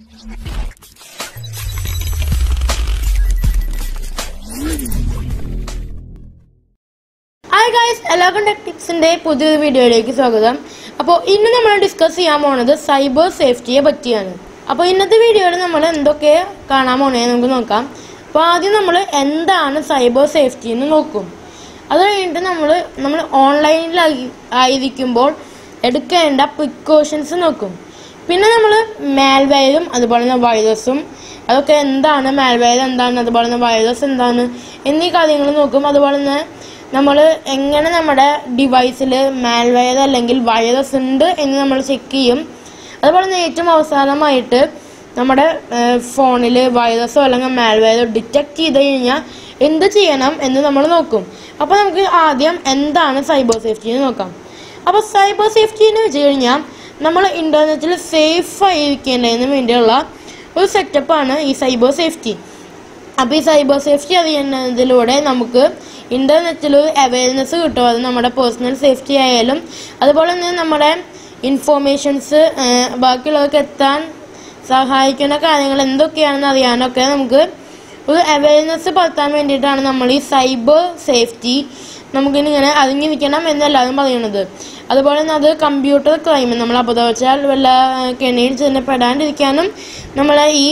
Hi guys എല്ലാവർക്കും ടെക്ടിക്സിന്റെ പുതിയൊരു വീഡിയോയിലേക്ക് സ്വാഗതം. അപ്പോൾ ഇന്ന് നമ്മൾ ഡിസ്കസ് ചെയ്യാൻ പോണത് സൈബർ സേഫ്റ്റിയെ പറ്റിയാണ്. അപ്പോൾ ഇന്നത്തെ വീഡിയോയിൽ നമ്മൾ എന്തൊക്കെ കാണാൻ പോണേ നമുക്ക് നോക്കാം. അപ്പോൾ ആദ്യം നമ്മൾ എന്താണ് സൈബർ സേഫ്റ്റി എന്ന് നോക്കും. അത് കഴിഞ്ഞിട്ട് നമ്മൾ നമ്മൾ ഓൺലൈനിൽ ആയിരിക്കുമ്പോൾ എടുക്കേണ്ട പ്രിക്കോഷൻസ് നോക്കും. പിന്നെ നമ്മൾ മാൽവെയറും അതുപോലെ തന്നെ വൈറസും അതൊക്കെ എന്താണ്? മാൽവെയർ എന്താണ്? അതുപോലെ തന്നെ വൈറസ് എന്താണ്? എന്നീ കാര്യങ്ങൾ നോക്കും. അതുപോലെ തന്നെ നമ്മൾ എങ്ങനെ നമ്മുടെ ഡിവൈസിൽ മാൽവെയർ അല്ലെങ്കിൽ വൈറസ് ഉണ്ട് എന്ന് നമ്മൾ ചെക്ക് ചെയ്യും. അതുപോലെ തന്നെ ഏറ്റവും അവസാനമായിട്ട് നമ്മുടെ ഫോണിൽ വൈറസോ അല്ലെങ്കിൽ മാൽവെയറോ ഡിറ്റക്ട് ചെയ്ത് കഴിഞ്ഞാൽ എന്ത് ചെയ്യണം എന്ന് നമ്മൾ നോക്കും. അപ്പോൾ നമുക്ക് ആദ്യം എന്താണ് സൈബർ സേഫ്റ്റി എന്ന് നോക്കാം. അപ്പോൾ സൈബർ സേഫ്റ്റി എന്ന് വെച്ച് കഴിഞ്ഞാൽ നമ്മൾ ഇന്റർനെറ്റിൽ സേഫ് ആയിരിക്കേണ്ടതിന് വേണ്ടിയുള്ള ഒരു സെറ്റപ്പാണ് ഈ സൈബർ സേഫ്റ്റി അപ്പോൾ ഈ സൈബർ സേഫ്റ്റി അറിയുന്നതിലൂടെ നമുക്ക് ഇന്റർനെറ്റിൽ ഒരു അവയർനെസ് കിട്ടും. അത് നമ്മുടെ പേഴ്സണൽ സേഫ്റ്റി ആയാലും അതുപോലെ തന്നെ നമ്മുടെ ഇൻഫോർമേഷൻസ് ബാക്കിയുള്ളവർക്ക് എത്താൻ സഹായിക്കുന്ന കാര്യങ്ങൾ എന്തൊക്കെയാണെന്ന് അറിയാനൊക്കെ നമുക്ക് ഒരു അവയർനെസ് പടുത്താൻ വേണ്ടിയിട്ടാണ് നമ്മൾ ഈ സൈബർ സേഫ്റ്റി നമുക്കിങ്ങനെ അറിഞ്ഞിരിക്കണം എന്നല്ലാതും പറയുന്നത്. അതുപോലെ അത് കമ്പ്യൂട്ടർ ക്രൈം നമ്മൾ അബദ്ധവച്ചാൽ വല്ല കെണിയിൽ ചെന്ന് പെടാണ്ടിരിക്കാനും നമ്മളെ ഈ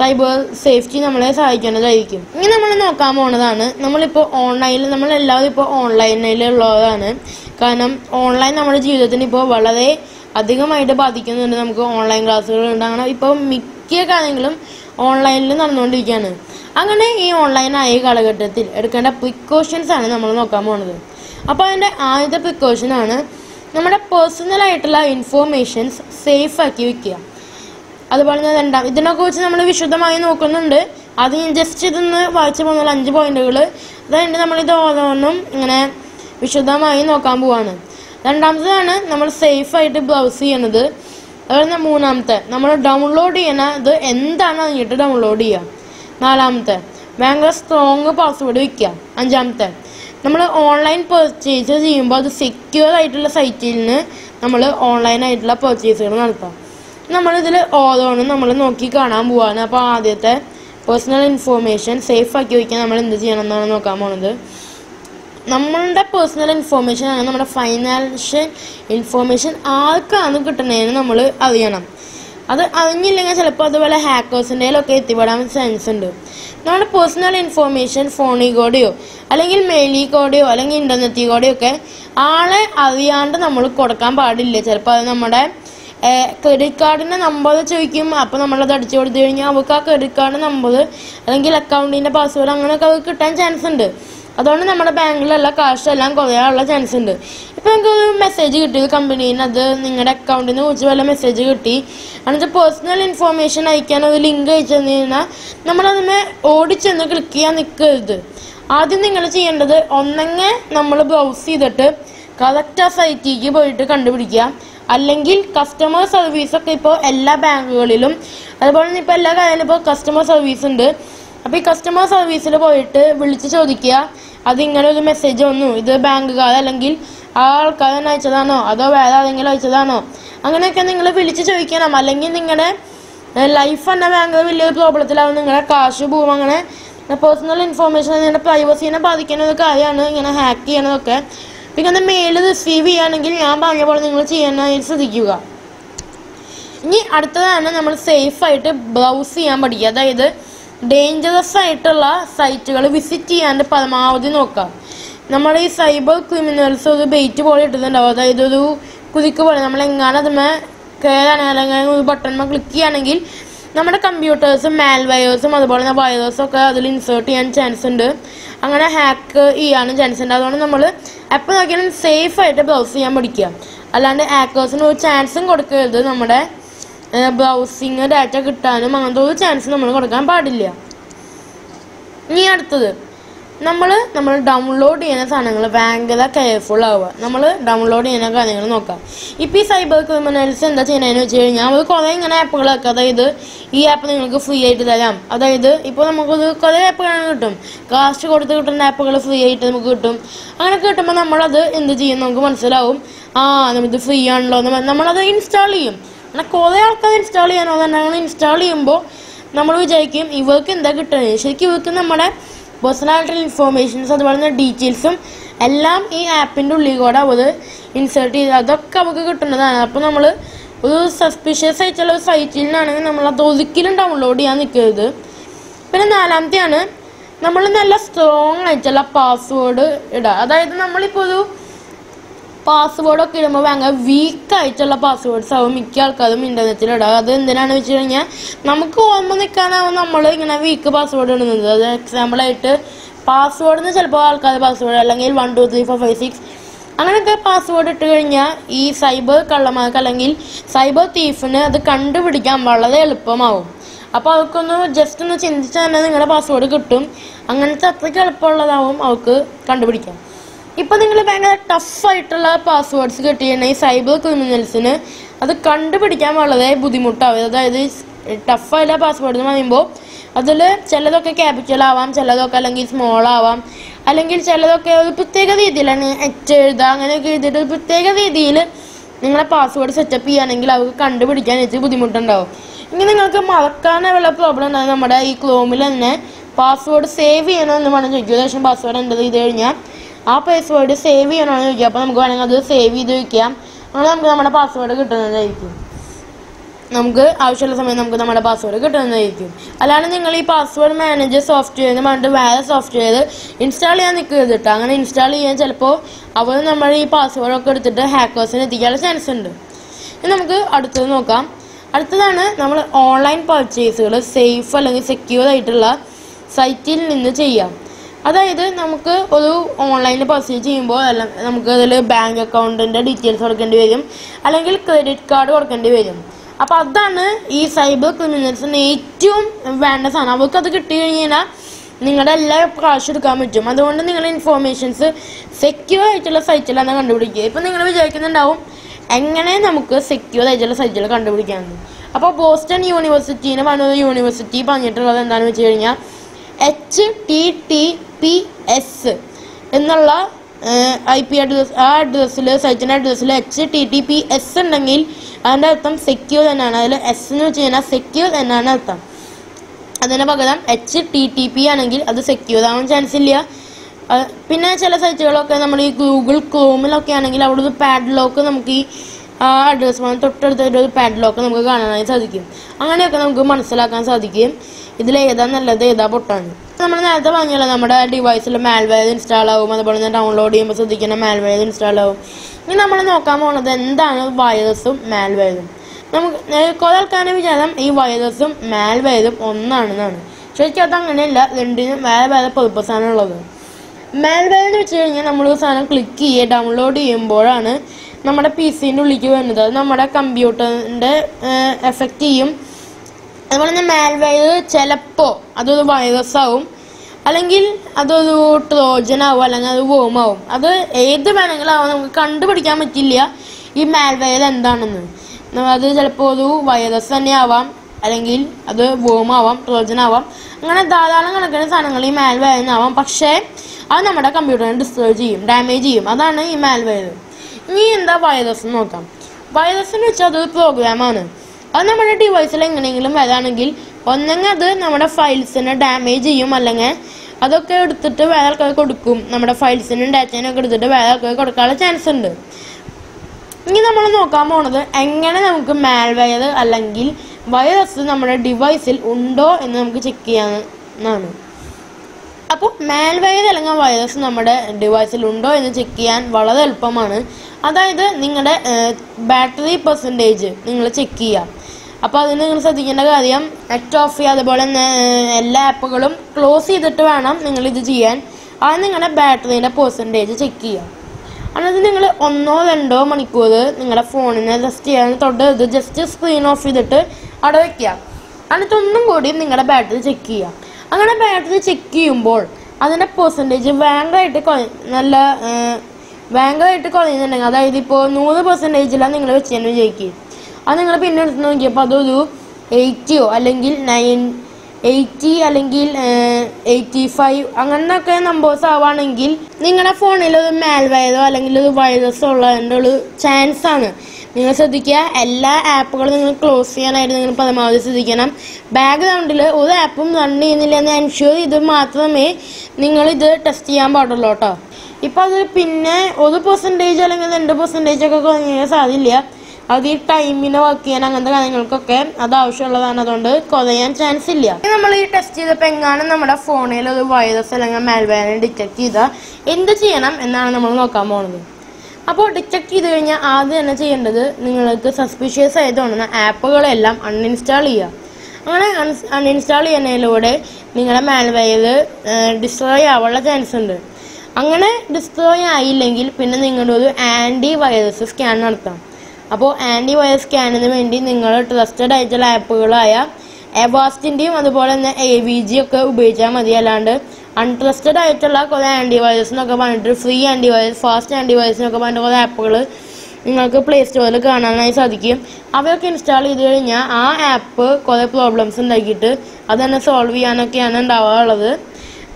സൈബർ സേഫ്റ്റി നമ്മളെ സഹായിക്കേണ്ടതായിരിക്കും ഇനി നമ്മൾ നോക്കാൻ പോണതാണ്. നമ്മളിപ്പോൾ ഓൺലൈനിൽ നമ്മളെല്ലാവരും ഇപ്പോൾ ഓൺലൈനിലുള്ളതാണ് കാരണം ഓൺലൈൻ നമ്മുടെ ജീവിതത്തിന് ഇപ്പോൾ വളരെ അധികമായിട്ട് ബാധിക്കുന്നുണ്ട് നമുക്ക് ഓൺലൈൻ ക്ലാസ്സുകൾ ഉണ്ടാകണം. ഇപ്പോൾ മിക്ക കാര്യങ്ങളും ഓൺലൈനിൽ നടന്നുകൊണ്ടിരിക്കുകയാണ്. അങ്ങനെ ഈ ഓൺലൈനായ കാലഘട്ടത്തിൽ എടുക്കേണ്ട പ്രിക്കോഷൻസ് ആണ് നമ്മൾ നോക്കാൻ പോണത്. അപ്പോൾ അതിന്റെ ആദ്യത്തെ പ്രിക്കോഷൻ ആണ് നമ്മുടെ പേഴ്സണൽ ആയിട്ടുള്ള ഇൻഫോർമേഷൻസ് സേഫ് ആക്കി വെക്കുക. അതുപോലെ തന്നെ രണ്ടാം ഇതിനെക്കുറിച്ച് നമ്മൾ വിശദമായി നോക്കുന്നുണ്ട്. അത് ജസ്റ്റ് ഇതൊന്ന് വായിച്ചു പോകുന്ന അഞ്ച് പോയിന്റുകൾ അതായത് നമ്മളിത് ഓരോന്നും ഇങ്ങനെ വിശദമായി നോക്കാൻ പോവാണ്. രണ്ടാമതാണ് നമ്മൾ സേഫായിട്ട് ബ്രൗസ് ചെയ്യണത്. അതുപോലെ മൂന്നാമത്തെ. നമ്മൾ ഡൗൺലോഡ് ചെയ്യണത് എന്താണ് അറിഞ്ഞിട്ട് ഡൗൺലോഡ് ചെയ്യുക? നാലാമത്തെ ഭയങ്കര സ്ട്രോങ് പാസ്വേഡ് വയ്ക്കുക അഞ്ചാമത്തെ നമ്മൾ ഓൺലൈൻ പർച്ചേസ് ചെയ്യുമ്പോൾ അത് സെക്യൂർ ആയിട്ടുള്ള സൈറ്റിൽ നിന്ന് നമ്മൾ ഓൺലൈൻ ആയിട്ടുള്ള പർച്ചേസുകൾ നടത്താം നമ്മളിതിൽ ഓരോന്നും നമ്മൾ നോക്കി കാണാൻ പോവാണ്. അപ്പോൾ ആദ്യത്തെ പേഴ്സണൽ ഇൻഫോർമേഷൻ സേഫ് ആക്കി വയ്ക്കാൻ നമ്മൾ എന്ത് ചെയ്യണം എന്നാണ് നോക്കാൻ പോണത്. നമ്മളുടെ പേഴ്സണൽ ഇൻഫോർമേഷൻ ആണ് നമ്മുടെ ഫൈനാൻഷ്യൽ ഇൻഫോർമേഷൻ ആർക്കാണ് കിട്ടുന്നതെന്ന് നമ്മൾ അറിയണം. അത് അറിഞ്ഞില്ലെങ്കിൽ ചിലപ്പോൾ അതുപോലെ ഹാക്കേഴ്സിന്റെ ഒക്കെ എത്തിപ്പെടാൻ ചാൻസ് ഉണ്ട്. നമ്മുടെ പേഴ്സണൽ ഇൻഫോർമേഷൻ ഫോണിൽ കൂടെയോ അല്ലെങ്കിൽ മെയിലിൽ കൂടെയോ അല്ലെങ്കിൽ ഇന്റർനെറ്റിൽ കൂടെയോ ഒക്കെ ആളെ അറിയാണ്ട് നമ്മൾ കൊടുക്കാൻ പാടില്ല. ചിലപ്പോൾ അത് നമ്മുടെ ക്രെഡിറ്റ് കാർഡിന്റെ നമ്പർ ചോദിക്കും. അപ്പോൾ നമ്മളത് അടിച്ചു കൊടുത്തു കഴിഞ്ഞാൽ അവർക്ക് ആ ക്രെഡിറ്റ് കാർഡ് നമ്പർ അല്ലെങ്കിൽ അക്കൗണ്ടിന്റെ പാസ്വേഡ് അങ്ങനെയൊക്കെ അവർക്ക് കിട്ടാൻ ചാൻസ് ഉണ്ട്. അതുകൊണ്ട് നമ്മുടെ ബാങ്കിലുള്ള കാശ് എല്ലാം കുറയാനുള്ള ചാൻസ് ഉണ്ട് ഇപ്പം നമുക്ക് ഒരു മെസ്സേജ് കിട്ടി കമ്പനിയിൽ നിന്ന് അത് നിങ്ങളുടെ അക്കൗണ്ടിൽ നിന്ന് കുറിച്ച് വല്ല മെസ്സേജ് കിട്ടി. എന്നിട്ട് പേഴ്സണൽ ഇൻഫോർമേഷൻ അയക്കാൻ ഒരു ലിങ്ക് അയച്ചു തന്നു കഴിഞ്ഞാൽ നമ്മളതിനെ ഓടിച്ചെന്ന് ക്ലിക്ക് ചെയ്യാൻ നിൽക്കരുത് ആദ്യം നിങ്ങൾ ചെയ്യേണ്ടത് ഒന്നെങ്കിൽ നമ്മൾ ബ്രൗസ് ചെയ്തിട്ട് കറക്റ്റ് ആ സൈറ്റിലേക്ക് പോയിട്ട് കണ്ടുപിടിക്കുക. അല്ലെങ്കിൽ കസ്റ്റമർ സർവീസൊക്കെ ഇപ്പോൾ എല്ലാ ബാങ്കുകളിലും അതുപോലെ തന്നെ ഇപ്പോൾ എല്ലാ കാര്യത്തിലും ഇപ്പോൾ കസ്റ്റമർ സർവീസ് ഉണ്ട്. അപ്പോൾ ഈ കസ്റ്റമർ സർവീസിൽ പോയിട്ട് വിളിച്ച് ചോദിക്കുക. അത് ഇങ്ങനെ ഒരു മെസ്സേജ് വന്നു. ഇത് ബാങ്കുകാർ അല്ലെങ്കിൽ ആ ആൾക്കാർ തന്നെ അയച്ചതാണോ? അതോ വേറെ ആരെങ്കിലും അയച്ചതാണോ? അങ്ങനെയൊക്കെ നിങ്ങൾ വിളിച്ച് ചോദിക്കണം. അല്ലെങ്കിൽ നിങ്ങളുടെ ലൈഫ് തന്നെ ഭയങ്കര വലിയൊരു പ്രോബ്ലത്തിലാവും നിങ്ങളുടെ കാശ് പോവും. അങ്ങനെ പേഴ്സണൽ ഇൻഫോർമേഷൻ നിങ്ങളുടെ പ്രൈവസീനെ ബാധിക്കുന്ന ഒരു കാര്യമാണ് ഇങ്ങനെ ഹാക്ക് ചെയ്യണതൊക്കെ. പിന്നെ അത് മെയിൽ റിസീവ് ചെയ്യുകയാണെങ്കിൽ ഞാൻ പറഞ്ഞ പോലെ നിങ്ങൾ ചെയ്യാനായി ശ്രദ്ധിക്കുക. ഇനി അടുത്തതാണ് നമ്മൾ സേഫായിട്ട് ബ്രൗസ് ചെയ്യാൻ പഠിക്കുക. അതായത് ഡേഞ്ചറസ് ആയിട്ടുള്ള സൈറ്റുകൾ വിസിറ്റ് ചെയ്യാണ്ട് പരമാവധി നോക്കാം നമ്മൾ ഈ സൈബർ ക്രിമിനൽസ് ഒരു ബെയ്റ്റ് പോലെ ഇട്ടിട്ടുണ്ടാവും. അതായത് ഒരു കുതിക്ക് പോലെ. നമ്മൾ എങ്ങാനും അതുമേ കയറാണെങ്കിൽ അല്ലെങ്കിൽ ഒരു ബട്ടൺമ ക്ലിക്ക് ചെയ്യുകയാണെങ്കിൽ നമ്മുടെ കമ്പ്യൂട്ടേഴ്സും മാൽവയേഴ്സും അതുപോലെ തന്നെ വൈറസും ഒക്കെ അതിൽ ഇൻസേർട്ട് ചെയ്യാൻ ചാൻസ് ഉണ്ട്. അങ്ങനെ ഹാക്ക് ചെയ്യാനും ചാൻസ് ഉണ്ട്. അതുകൊണ്ട് നമ്മൾ എപ്പോൾ നോക്കിയാലും സേഫായിട്ട് ബ്രൗസ് ചെയ്യാൻ പഠിക്കുക. അല്ലാണ്ട് ഹാക്കേഴ്സിന് ഒരു ചാൻസും കൊടുക്കരുത് നമ്മുടെ ബ്രൗസിങ് ഡാറ്റ കിട്ടാനും അങ്ങനത്തെ ഒരു ചാൻസ് നമ്മൾ കൊടുക്കാൻ പാടില്ല. ഇനി അടുത്തത്. നമ്മൾ നമ്മൾ ഡൗൺലോഡ് ചെയ്യുന്ന സാധനങ്ങൾ ഭയങ്കര കെയർഫുൾ ആവുക. നമ്മൾ ഡൗൺലോഡ് ചെയ്യുന്ന കാര്യങ്ങൾ നോക്കാം ഇപ്പോൾ ഈ സൈബർ ക്രിമിനൽസ് എന്താ ചെയ്യണമെന്ന് വെച്ച് കഴിഞ്ഞാൽ അവർ കുറേ ഇങ്ങനെ ആപ്പുകളൊക്കെ അതായത് ഈ ആപ്പ് നിങ്ങൾക്ക് ഫ്രീ ആയിട്ട് തരാം. അതായത് ഇപ്പോൾ നമുക്കൊരു കുറേ ആപ്പുകൾ കിട്ടും. കാസ്റ്റ് കൊടുത്ത് കിട്ടുന്ന ആപ്പുകൾ ഫ്രീ ആയിട്ട് നമുക്ക് കിട്ടും. അങ്ങനെ കിട്ടുമ്പോൾ നമ്മളത് എന്ത് ചെയ്യും? നമുക്ക് മനസ്സിലാവും. ആ ഇത് ഫ്രീ ആണല്ലോ എന്ന്. നമ്മളത് ഇൻസ്റ്റാൾ ചെയ്യും. അങ്ങനെ കുറേ ആൾക്കാർ ഇൻസ്റ്റാൾ ചെയ്യാനോ തന്നെ അങ്ങനെ ഇൻസ്റ്റാൾ ചെയ്യുമ്പോൾ നമ്മൾ വിചാരിക്കും ഇവർക്ക് എന്താ കിട്ടുന്നത് ശരിക്കും ഇവർക്ക് നമ്മുടെ പേഴ്സണാലിറ്റി ഇൻഫോർമേഷൻസ് അതുപോലെ തന്നെ ഡീറ്റെയിൽസും എല്ലാം ഈ ആപ്പിന്റെ ഉള്ളിൽ കൂടെ അവർ ഇൻസേർട്ട് ചെയ്ത് അതൊക്കെ അവർക്ക് കിട്ടുന്നതാണ്. അപ്പോൾ നമ്മൾ ഒരു സസ്പിഷ്യസ് ആയിട്ടുള്ള ഒരു സൈറ്റിൽ നിന്നാണെങ്കിൽ നമ്മൾ അത് ഒരിക്കലും ഡൗൺലോഡ് ചെയ്യാൻ നിൽക്കരുത് പിന്നെ നാലാമത്തെയാണ് നമ്മൾ നല്ല സ്ട്രോങ് ആയിട്ടുള്ള പാസ്വേഡ് ഇടുക അതായത് നമ്മളിപ്പോൾ ഒരു പാസ്വേഡ് ഒക്കെ ഇടുമ്പോൾ ഭയങ്കര വീക്ക് ആയിട്ടുള്ള പാസ്വേഡ്സ് ആവും. മിക്ക ആൾക്കാരും ഇന്റർനെറ്റിൽ ഇടുക അത് എന്തിനാണെന്ന് വെച്ച് കഴിഞ്ഞാൽ നമുക്ക് ഓർമ്മ നിൽക്കാനാവും നമ്മൾ ഇങ്ങനെ വീക്ക് പാസ്വേഡ് ഇടുന്നത്. അത് എക്സാമ്പിളായിട്ട് പാസ്വേഡിന് ചിലപ്പോൾ ആൾക്കാർ പാസ്വേഡ് അല്ലെങ്കിൽ one two three four five six അങ്ങനെയൊക്കെ പാസ്വേഡ് ഇട്ട് കഴിഞ്ഞാൽ ഈ സൈബർ കള്ളമാർക്ക് അല്ലെങ്കിൽ സൈബർ തീഫിന് അത് കണ്ടുപിടിക്കാൻ വളരെ എളുപ്പമാവും. അപ്പോൾ അവർക്കൊന്ന് ജസ്റ്റ് ഒന്ന് ചിന്തിച്ചാൽ തന്നെ നിങ്ങളുടെ പാസ്വേഡ് കിട്ടും. അങ്ങനത്തെ അത്രയ്ക്ക് എളുപ്പമുള്ളതാവും അവർക്ക് കണ്ടുപിടിക്കാൻ. ഇപ്പം നിങ്ങൾ ഭയങ്കര ടഫായിട്ടുള്ള പാസ്വേഡ്സ് കിട്ടിയിട്ടുണ്ടെങ്കിൽ സൈബർ ക്രിമിനൽസിന് അത് കണ്ടുപിടിക്കാൻ വളരെ ബുദ്ധിമുട്ടാവും. അതായത് ടഫായില്ല പാസ്വേഡ് എന്ന് പറയുമ്പോൾ അതിൽ ചിലതൊക്കെ ക്യാപിറ്റൽ ആവാം ചിലതൊക്കെ അല്ലെങ്കിൽ സ്മോൾ ആവാം. അല്ലെങ്കിൽ ചിലതൊക്കെ ഒരു പ്രത്യേക രീതിയിലാണ് എച്ച് എഴുതുക. അങ്ങനെയൊക്കെ എഴുതിയിട്ട് ഒരു പ്രത്യേക രീതിയിൽ നിങ്ങളെ പാസ്വേഡ് സെറ്റപ്പ് ചെയ്യുകയാണെങ്കിൽ അവർക്ക് കണ്ടുപിടിക്കാൻ വെച്ച് ബുദ്ധിമുട്ടുണ്ടാവും. ഇനി നിങ്ങൾക്ക് മറക്കാനുള്ള പ്രോബ്ലം ഉണ്ടാകും നമ്മുടെ ഈ ക്രോമിൽ തന്നെ പാസ്വേഡ് സേവ് ചെയ്യണമെന്ന് പറഞ്ഞ് ചോദിക്കും ഏകദേശം പാസ്വേഡ് എന്റർ ചെയ്ത് കഴിഞ്ഞാൽ ആ പാസ്വേഡ് സേവ് ചെയ്യണമെന്ന് ചോദിക്കുക അപ്പോൾ നമുക്ക് വേണമെങ്കിൽ അത് സേവ് ചെയ്ത് വയ്ക്കാം അങ്ങനെ നമുക്ക് നമ്മുടെ പാസ്വേഡ് കിട്ടുന്നതായിരിക്കും നമുക്ക് ആവശ്യമുള്ള സമയം നമുക്ക് നമ്മുടെ പാസ്വേഡ് കിട്ടുന്നതായിരിക്കും അല്ലാണ്ട് നിങ്ങൾ ഈ പാസ്വേഡ് മാനേജർ സോഫ്റ്റ്വെയർ എന്ന് പറഞ്ഞിട്ട് വേറെ സോഫ്റ്റ്വെയർ ഇൻസ്റ്റാൾ ചെയ്യാൻ നിൽക്കരുത് കേട്ടോ. അങ്ങനെ ഇൻസ്റ്റാൾ ചെയ്യാൻ ചിലപ്പോൾ അവർ നമ്മൾ ഈ പാസ്വേഡൊക്കെ എടുത്തിട്ട് ഹാക്കേഴ്സിന് എത്തിക്കാനുള്ള ചാൻസ് ഉണ്ട്. ഇനി നമുക്ക് അടുത്തത് നോക്കാം. അടുത്തതാണ് നമ്മൾ ഓൺലൈൻ പർച്ചേസുകൾ സേഫ് അല്ലെങ്കിൽ സെക്യൂർ ആയിട്ടുള്ള സൈറ്റിൽ നിന്ന് ചെയ്യാം. അതായത് നമുക്ക് ഒരു ഓൺലൈനിൽ പർച്ചേസ് ചെയ്യുമ്പോൾ അല്ല നമുക്ക് അതിൽ ബാങ്ക് അക്കൗണ്ടിന്റെ ഡീറ്റെയിൽസ് കൊടുക്കേണ്ടി വരും. അല്ലെങ്കിൽ ക്രെഡിറ്റ് കാർഡ് കൊടുക്കേണ്ടി വരും. അപ്പോൾ അതാണ് ഈ സൈബർ ക്രിമിനൽസിന് ഏറ്റവും വേണ്ട സാധനം. അവർക്ക് അത് കിട്ടി കഴിഞ്ഞാൽ നിങ്ങളുടെ എല്ലാ കാശ് എടുക്കാൻ പറ്റും. അതുകൊണ്ട് നിങ്ങളുടെ ഇൻഫോർമേഷൻസ് സെക്യൂർ ആയിട്ടുള്ള സൈറ്റിലാണ് കണ്ടുപിടിക്കുക. ഇപ്പം നിങ്ങൾ വിചാരിക്കുന്നുണ്ടാവും എങ്ങനെ നമുക്ക് സെക്യൂർ ആയിട്ടുള്ള സൈറ്റിൽ കണ്ടുപിടിക്കാമെന്ന് അപ്പോൾ ബോസ്റ്റൺ യൂണിവേഴ്സിറ്റിനെ പറഞ്ഞൊരു യൂണിവേഴ്സിറ്റി പറഞ്ഞിട്ടുള്ളത് എന്താണെന്ന് വെച്ച് കഴിഞ്ഞാൽ H T T P S എന്നുള്ള ഐ പി അഡ്രസ് ആ അഡ്രസ്സിൽ സൈറ്റിന്റെ അഡ്രസ്സിൽ H T T P S ഉണ്ടെങ്കിൽ അതിന്റെ അർത്ഥം സെക്യൂർ എന്നാണ് അതിൽ എസ് എന്ന് വെച്ച് കഴിഞ്ഞാൽ സെക്യൂർ എന്നാണ് അർത്ഥം. അതിന് പകരം എച്ച് ടി ടി പി ആണെങ്കിൽ അത് സെക്യൂർ ആവാൻ ചാൻസ് ഇല്ല. പിന്നെ ചില സൈറ്റുകളൊക്കെ നമ്മൾ ഈ ഗൂഗിൾ ക്രോമിലൊക്കെ ആണെങ്കിൽ അവിടെ ഒരു പാഡ് ലോക്ക് നമുക്ക് ഈ ആ അഡ്രസ് വന്ന് തൊട്ടടുത്തായിട്ട് ഒരു പാഡ് ലോക്ക് നമുക്ക് കാണാനായി സാധിക്കും. അങ്ങനെയൊക്കെ നമുക്ക് മനസ്സിലാക്കാൻ സാധിക്കും. ഇതിൽ ഏതാ നല്ലത് ഏതാ പൊട്ടാണ്. നമ്മൾ നേരത്തെ പറഞ്ഞല്ലോ നമ്മുടെ ഡിവൈസിൽ മാൽവെയർ ഇൻസ്റ്റാൾ ആവും അതുപോലെ തന്നെ ഡൗൺലോഡ് ചെയ്യുമ്പോൾ ശ്രദ്ധിക്കുന്ന മാൽവെയർ ഇൻസ്റ്റാൾ ആവും. ഇനി നമ്മൾ നോക്കാൻ പോകുന്നത് എന്താണ് വൈറസും മാൽവെയറും നമുക്ക് കുറെ ആൾക്കാരുടെ വിചാരം ഈ വൈറസും മാൽവെയറും ഒന്നാണെന്നാണ്. ശരിക്കും അത് അങ്ങനെയല്ല രണ്ടിനും വേറെ വേറെ പർപ്പസാണ് ഉള്ളത്. മാൽവെയർ എന്ന് വെച്ച് കഴിഞ്ഞാൽ നമ്മൾ സാധനം ക്ലിക്ക് ചെയ്യുക ഡൗൺലോഡ് ചെയ്യുമ്പോഴാണ് നമ്മുടെ പി സിന്റെ ഉള്ളിലേക്ക് വരുന്നത്. അത് നമ്മുടെ കമ്പ്യൂട്ടറിന്റെ എഫക്റ്റ് ചെയ്യും. അതുപോലെ തന്നെ മാൽവെയർ ചിലപ്പോൾ അതൊരു വൈറസ് ആവും. അല്ലെങ്കിൽ അതൊരു ട്രോജനാവും അല്ലെങ്കിൽ അത് വോമാവും അത് ഏത് വേണമെങ്കിലും ആവാം നമുക്ക് കണ്ടുപിടിക്കാൻ പറ്റില്ല ഈ മാൽവെയർ എന്താണെന്ന്. അത് ചിലപ്പോൾ ഒരു വൈറസ് തന്നെ ആവാം അല്ലെങ്കിൽ അത് വോമാവാം ട്രോജനാവാം അങ്ങനെ ധാരാളം കണക്കിന് സാധനങ്ങൾ ഈ മാൽവെയർ ആവാം. പക്ഷേ അത് നമ്മുടെ കമ്പ്യൂട്ടറിനെ ഡിസ്റ്റർബ് ചെയ്യും ഡാമേജ് ചെയ്യും. അതാണ് ഈ മാൽവെയർ ഇനി എന്താ വൈറസ് നോക്കാം. വൈറസ് എന്ന് വെച്ചാൽ അതൊരു പ്രോഗ്രാമാണ് അത് നമ്മുടെ ഡിവൈസിൽ എങ്ങനെയെങ്കിലും വരാണെങ്കിൽ ഒന്നെങ്കിൽ അത് നമ്മുടെ ഫയൽസിനെ ഡാമേജ് ചെയ്യും. അല്ലെങ്കിൽ അതൊക്കെ എടുത്തിട്ട് വേറെ ആൾക്കാർ കൊടുക്കും. നമ്മുടെ ഫയൽസിനും ഡാറ്റേനും ഒക്കെ എടുത്തിട്ട് വേറെ ആൾക്കാർ കൊടുക്കാനുള്ള ചാൻസ് ഉണ്ട്. ഇനി നമ്മൾ നോക്കാൻ പോണത് എങ്ങനെ നമുക്ക് മാൽവെയർ അല്ലെങ്കിൽ വൈറസ് നമ്മുടെ ഡിവൈസിൽ ഉണ്ടോ എന്ന് നമുക്ക് ചെക്ക് ചെയ്യാനാണ്. അപ്പോൾ മാൽവെയർ അല്ലെങ്കിൽ വൈറസ് നമ്മുടെ ഡിവൈസിൽ ഉണ്ടോ എന്ന് ചെക്ക് ചെയ്യാൻ വളരെ എളുപ്പമാണ്. അതായത് നിങ്ങളുടെ ബാറ്ററി പെർസെന്റേജ് നിങ്ങൾ ചെക്ക് ചെയ്യാം അപ്പോൾ അതിന് നിങ്ങൾ ശ്രദ്ധിക്കേണ്ട കാര്യം നെറ്റ് ഓഫ് ചെയ്യുക അതുപോലെ തന്നെ എല്ലാ ആപ്പുകളും ക്ലോസ് ചെയ്തിട്ട് വേണം നിങ്ങൾ ഇത് ചെയ്യാൻ. അത് നിങ്ങളുടെ ബാറ്ററീന്റെ പെർസെന്റേജ് ചെക്ക് ചെയ്യാം അതായത് നിങ്ങൾ ഒന്നോ രണ്ടോ മണിക്കൂർ നിങ്ങളുടെ ഫോണിനെ ജസ്റ്റ് ചെയ്യാൻ തൊട്ട് ഇത് ജസ്റ്റ് സ്ക്രീൻ ഓഫ് ചെയ്തിട്ട് അവിടെ വയ്ക്കുക എന്നിട്ടൊന്നും കൂടി നിങ്ങളുടെ ബാറ്ററി ചെക്ക് ചെയ്യുക. അങ്ങനെ ബാറ്ററി ചെക്ക് ചെയ്യുമ്പോൾ അതിന്റെ പെർസെന്റേജ് ഭയങ്കരമായിട്ട് നല്ല ഭയങ്കരമായിട്ട് കുറയുന്നുണ്ടെങ്കിൽ അതായത് ഇപ്പോൾ നൂറ് പെർസെന്റേജിലാണ് നിങ്ങൾ വെച്ചതിന് വിചാരിക്കുക അത് നിങ്ങൾ പിന്നെ എടുത്ത് നോക്കിയപ്പോൾ അതൊരു എയ്റ്റിയോ അല്ലെങ്കിൽ നയൻ എയ്റ്റി അല്ലെങ്കിൽ എയ്റ്റി ഫൈവ് അങ്ങനത്തെ നമ്പേഴ്സ് ആവുകയാണെങ്കിൽ നിങ്ങളുടെ ഫോണിൽ ഒരു മാൽവയറോ അല്ലെങ്കിൽ ഒരു വൈറസോ ഉള്ളതിന്റെ ഒരു ചാൻസ് ആണ്. നിങ്ങൾ ശ്രദ്ധിക്കുക എല്ലാ ആപ്പുകളും നിങ്ങൾ ക്ലോസ് ചെയ്യാനായിട്ട് നിങ്ങൾ പരമാവധി ശ്രദ്ധിക്കണം. ബാക്ക്ഗ്രൗണ്ടിൽ ഒരു ആപ്പും റൺ ചെയ്യുന്നില്ല എന്ന് എൻഷുർ ചെയ്ത് മാത്രമേ നിങ്ങളിത് ടെസ്റ്റ് ചെയ്യാൻ പാടുള്ളൂ കേട്ടോ. ഇപ്പോൾ അത് പിന്നെ ഒരു പെർസെന്റേജ് അല്ലെങ്കിൽ രണ്ട് പെർസെന്റേജ് ഒക്കെ കുറഞ്ഞാൽ സാധ്യമില്ല അത് ഈ ടൈമിനെ വർക്ക് ചെയ്യാൻ അങ്ങനത്തെ കാര്യങ്ങൾക്കൊക്കെ അത് ആവശ്യമുള്ളതാണ്. അതുകൊണ്ട് കുറയാൻ ചാൻസ് ഇല്ല. നമ്മൾ ഈ ടെസ്റ്റ് ചെയ്തപ്പോൾ എങ്ങാനും നമ്മുടെ ഫോണിൽ ഒരു വൈറസ് അല്ലെങ്കിൽ മാൽവെയറിനെ ഡിറ്റക്ട് ചെയ്താൽ എന്ത് ചെയ്യണം എന്നാണ് നമ്മൾ നോക്കാൻ പോകുന്നത് അപ്പോൾ ഡിറ്റക്ട് ചെയ്ത് കഴിഞ്ഞാൽ ആദ്യം തന്നെ ചെയ്യേണ്ടത് നിങ്ങൾക്ക് സസ്പീഷ്യസ് ആയി തോന്നുന്ന ആപ്പുകളെല്ലാം അൺഇൻസ്റ്റാൾ ചെയ്യുക അങ്ങനെ അൺഇൻസ്റ്റാൾ ചെയ്യുന്നതിലൂടെ നിങ്ങളുടെ മാൽവെയർ ഡിസ്ട്രോയ് ആവാനുള്ള ചാൻസ് ഉണ്ട്. അങ്ങനെ ഡിസ്ട്രോയ് ആയില്ലെങ്കിൽ പിന്നെ നിങ്ങളുടെ ഒരു ആന്റി വൈറസ് സ്കാൻ നടത്താം. അപ്പോൾ ആന്റി വൈറസ് സ്കാനിന് വേണ്ടി നിങ്ങൾ ട്രസ്റ്റഡ് ആയിട്ടുള്ള ആപ്പുകളായ എവാസ്റ്റിന്റെയും അതുപോലെ തന്നെ എ വി ജി ഒക്കെ ഉപയോഗിച്ചാൽ മതി. അല്ലാണ്ട് അൺട്രസ്റ്റഡ് ആയിട്ടുള്ള കുറേ ആന്റി വൈറസ് എന്നൊക്കെ പറഞ്ഞിട്ട് free anti virus fast anti virus എന്നൊക്കെ പറഞ്ഞിട്ട് കുറേ ആപ്പുകൾ നിങ്ങൾക്ക് പ്ലേ സ്റ്റോറിൽ കാണാനായി സാധിക്കും. അവയൊക്കെ ഇൻസ്റ്റാൾ ചെയ്ത് കഴിഞ്ഞാൽ ആ ആപ്പ് കുറേ പ്രോബ്ലംസ് ഉണ്ടാക്കിയിട്ട് അത് തന്നെ സോൾവ് ചെയ്യാനൊക്കെയാണ് ഉണ്ടാവാറുള്ളത്.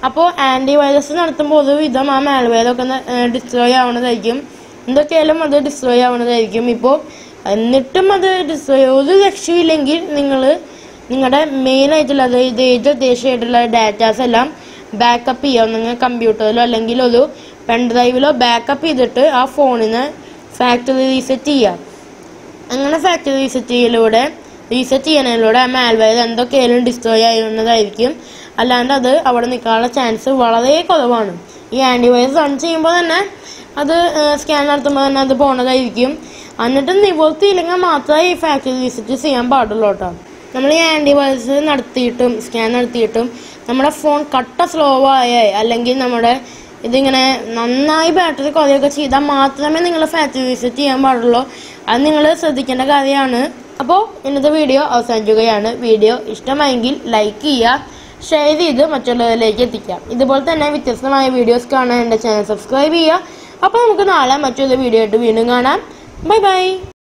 അപ്പോൾ ആന്റി വൈറസ് നടത്തുമ്പോൾ ഒരുവിധം ആ മാൽവെയറൊക്കെ ഡിസ്ട്രോയ് ആവുന്നതായിരിക്കും. എന്തൊക്കെയായാലും അത് ഡിസ്ട്രോയ് ആവുന്നതായിരിക്കും. ഇപ്പോൾ എന്നിട്ടും അത് ഡിസ്ട്രോയ് ഒരു രക്ഷയില്ലെങ്കിൽ നിങ്ങൾ നിങ്ങളുടെ മെയിൻ ആയിട്ടുള്ള അതായത് ഏത് ഉദ്ദേശമായിട്ടുള്ള ഡാറ്റാസ് എല്ലാം ബാക്കപ്പ് ചെയ്യാം. നിങ്ങൾ കമ്പ്യൂട്ടറിലോ അല്ലെങ്കിൽ ഒരു പെൻ ഡ്രൈവിലോ ബാക്കപ്പ് ചെയ്തിട്ട് ആ ഫോണിന് ഫാക്ടറി റീസെറ്റ് ചെയ്യാം. അങ്ങനെ ഫാക്ടറി റീസെറ്റ് ചെയ്യലൂടെ റീസെറ്റ് ചെയ്യുന്നതിലൂടെ ആ മാൽവെയർ എന്തൊക്കെയായാലും ഡിസ്ട്രോയ് ആയിരുന്നതായിരിക്കും അല്ലാണ്ട് അത് അവിടെ നിൽക്കാനുള്ള ചാൻസ് വളരെ കുറവാണ്. ഈ ആന്റിവൈറസ് റൺ ചെയ്യുമ്പോൾ തന്നെ അത് സ്കാൻ നടത്തുമ്പോൾ തന്നെ അത് പോണതായിരിക്കും. എന്നിട്ട് നിവർത്തിയില്ലെങ്കിൽ മാത്രമേ ഈ ഫാക്ടറി വിസിറ്റ് ചെയ്യാൻ പാടുള്ളൂ കേട്ടോ. നമ്മൾ ഈ ആന്റിബയോട്ടിക്സ് നടത്തിയിട്ടും സ്കാൻ നടത്തിയിട്ടും നമ്മുടെ ഫോൺ കട്ട സ്ലോ ആയി അല്ലെങ്കിൽ നമ്മുടെ ഇതിങ്ങനെ നന്നായി ബാറ്ററി കുറയൊക്കെ ചെയ്താൽ മാത്രമേ നിങ്ങൾ ഫാക്ടറി വിസിറ്റ് ചെയ്യാൻ പാടുള്ളൂ. അത് നിങ്ങൾ ശ്രദ്ധിക്കേണ്ട കാര്യമാണ്. അപ്പോൾ ഇന്നത്തെ വീഡിയോ അവസാനിക്കുകയാണ്. വീഡിയോ ഇഷ്ടമായെങ്കിൽ ലൈക്ക് ചെയ്യുക ഷെയർ ചെയ്ത് മറ്റുള്ളവരിലേക്ക് എത്തിക്കാം ഇതുപോലെ തന്നെ വ്യത്യസ്തമായ വീഡിയോസ് കാണാൻ എന്റെ ചാനൽ സബ്സ്ക്രൈബ് ചെയ്യുക. അപ്പോൾ നമുക്ക് നാളെ മറ്റൊരു വീഡിയോ ആയിട്ട് വീണ്ടും കാണാം. Bye bye